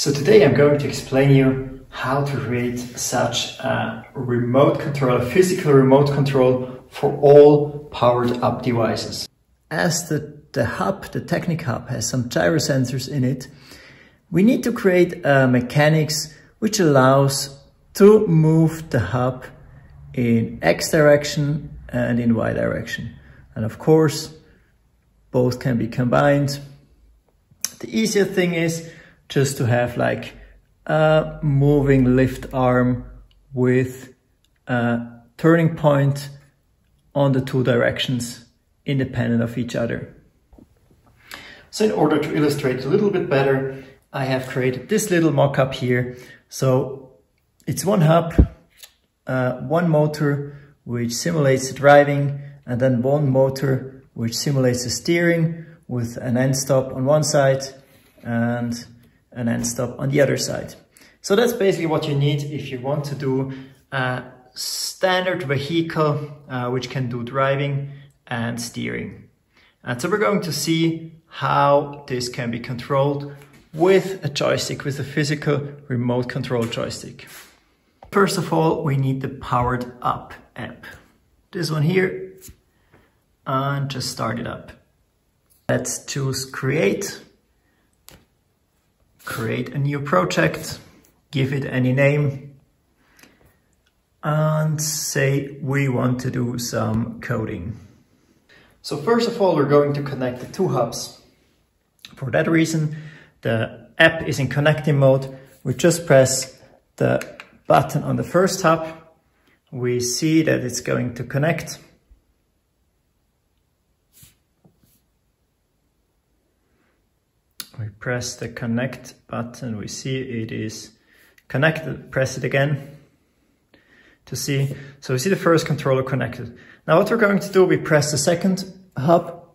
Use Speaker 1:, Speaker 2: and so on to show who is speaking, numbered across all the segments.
Speaker 1: So today I'm going to explain you how to create such a remote control, a physical remote control for all powered up devices. As the, the hub, the Technic hub has some gyro sensors in it, we need to create a mechanics which allows to move the hub in X direction and in Y direction. And of course, both can be combined. The easier thing is just to have like a moving lift arm with a turning point on the two directions independent of each other. So in order to illustrate a little bit better, I have created this little mock-up here. So it's one hub, uh, one motor which simulates the driving and then one motor which simulates the steering with an end stop on one side and an end stop on the other side. So that's basically what you need if you want to do a standard vehicle uh, which can do driving and steering. And so we're going to see how this can be controlled with a joystick, with a physical remote control joystick. First of all, we need the powered up app. This one here, and just start it up. Let's choose create create a new project, give it any name, and say we want to do some coding. So first of all, we're going to connect the two hubs. For that reason, the app is in connecting mode. We just press the button on the first hub. We see that it's going to connect. We press the connect button, we see it is connected. Press it again to see. So we see the first controller connected. Now what we're going to do, we press the second hub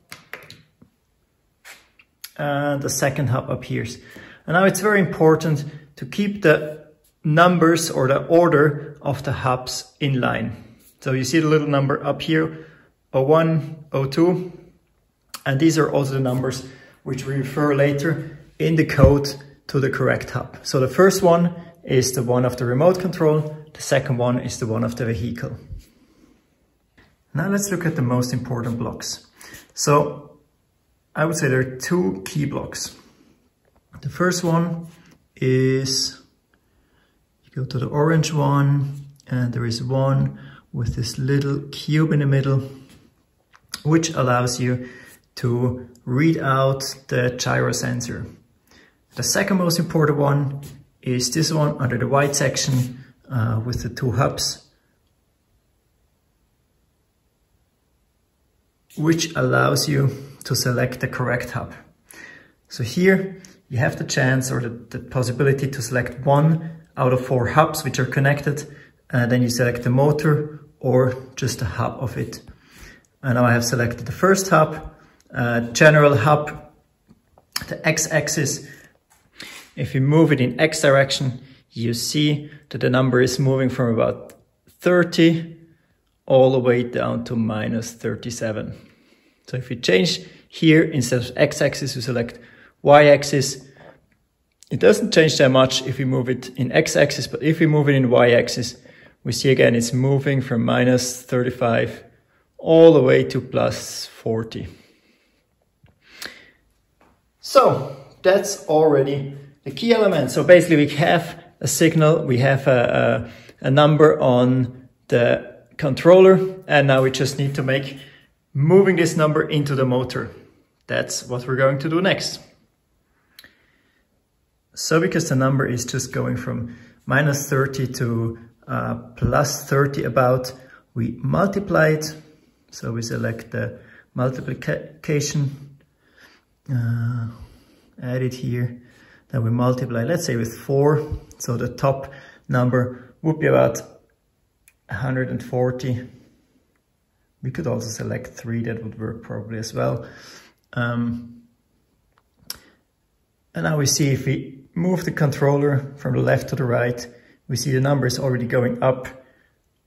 Speaker 1: and the second hub appears. And now it's very important to keep the numbers or the order of the hubs in line. So you see the little number up here, 01, 02, and these are also the numbers which we refer later in the code to the correct hub. So the first one is the one of the remote control. The second one is the one of the vehicle. Now let's look at the most important blocks. So I would say there are two key blocks. The first one is, you go to the orange one, and there is one with this little cube in the middle, which allows you to read out the gyro sensor. The second most important one is this one under the white section uh, with the two hubs, which allows you to select the correct hub. So here you have the chance or the, the possibility to select one out of four hubs which are connected and then you select the motor or just the hub of it. And now I have selected the first hub uh, general hub, the x-axis. If you move it in x direction, you see that the number is moving from about 30 all the way down to minus 37. So if we change here, instead of x-axis, we select y-axis. It doesn't change that much if we move it in x-axis, but if we move it in y-axis, we see again it's moving from minus 35 all the way to plus 40. So that's already the key element. So basically we have a signal, we have a, a, a number on the controller, and now we just need to make moving this number into the motor. That's what we're going to do next. So because the number is just going from minus 30 to uh, plus 30 about, we multiply it. So we select the multiplication uh, add it here. Then we multiply, let's say with four. So the top number would be about 140. We could also select three, that would work probably as well. Um, and now we see if we move the controller from the left to the right, we see the number is already going up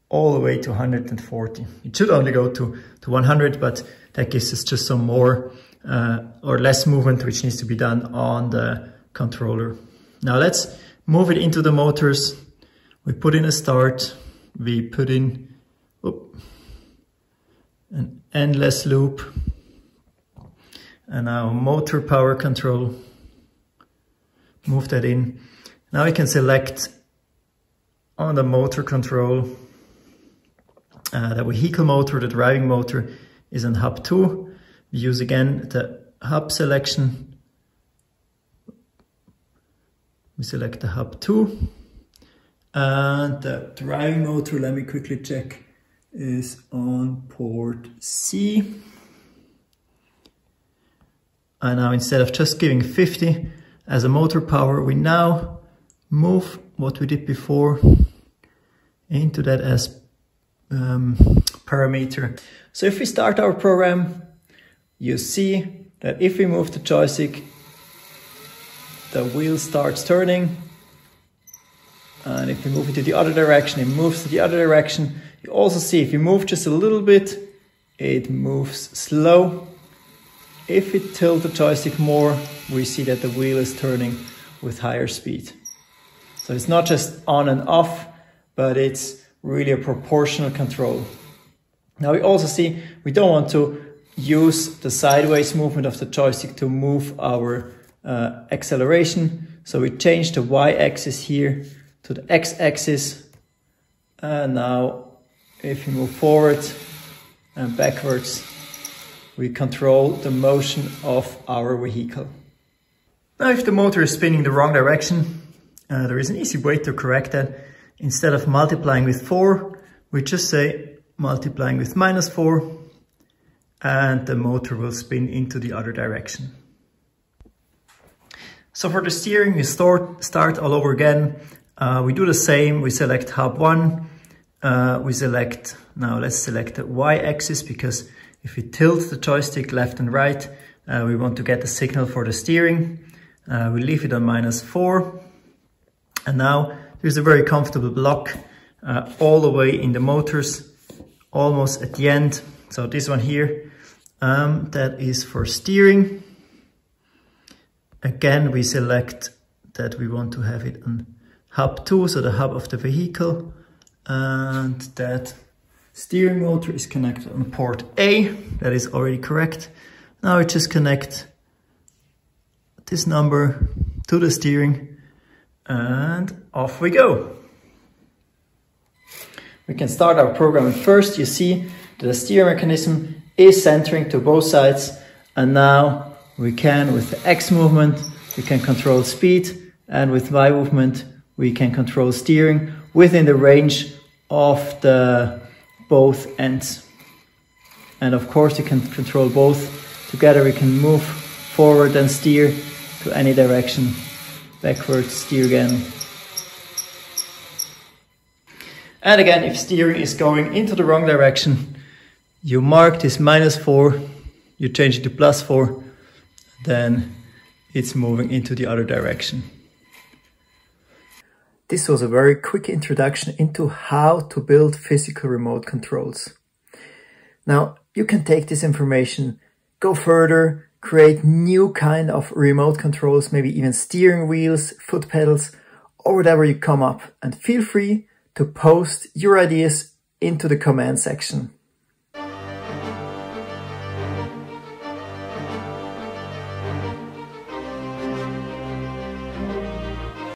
Speaker 1: all the way to 140. It should only go to, to 100, but that gives us just some more uh, or less movement which needs to be done on the controller. Now let's move it into the motors. We put in a start, we put in whoop, an endless loop, and now motor power control. Move that in. Now we can select on the motor control uh, the vehicle motor, the driving motor is on hub 2. Use again the hub selection. We select the hub 2. And the driving motor, let me quickly check, is on port C. And now instead of just giving 50 as a motor power, we now move what we did before into that as um, parameter. So if we start our program, you see that if we move the joystick, the wheel starts turning. And if we move it to the other direction, it moves to the other direction. You also see if you move just a little bit, it moves slow. If we tilt the joystick more, we see that the wheel is turning with higher speed. So it's not just on and off, but it's really a proportional control. Now we also see we don't want to use the sideways movement of the joystick to move our uh, acceleration. So we change the y-axis here to the x-axis. And now if we move forward and backwards, we control the motion of our vehicle. Now if the motor is spinning the wrong direction, uh, there is an easy way to correct that. Instead of multiplying with 4, we just say multiplying with minus 4 and the motor will spin into the other direction. So for the steering, we start, start all over again. Uh, we do the same, we select hub 1, uh, we select, now let's select the y-axis because if we tilt the joystick left and right, uh, we want to get the signal for the steering. Uh, we leave it on minus 4 and now there's a very comfortable block uh, all the way in the motors, almost at the end. So this one here, um, that is for steering. Again, we select that we want to have it on hub 2, so the hub of the vehicle. And that steering motor is connected on port A, that is already correct. Now we just connect this number to the steering and off we go. We can start our program. First, you see the steering mechanism is centering to both sides. And now we can, with the X movement, we can control speed. And with Y movement, we can control steering within the range of the both ends. And of course, you can control both. Together, we can move forward and steer to any direction backwards, steer again. And again, if steering is going into the wrong direction, you mark this minus 4, you change it to plus 4, then it's moving into the other direction. This was a very quick introduction into how to build physical remote controls. Now, you can take this information, go further, create new kind of remote controls, maybe even steering wheels, foot pedals, or whatever you come up. And feel free to post your ideas into the comment section.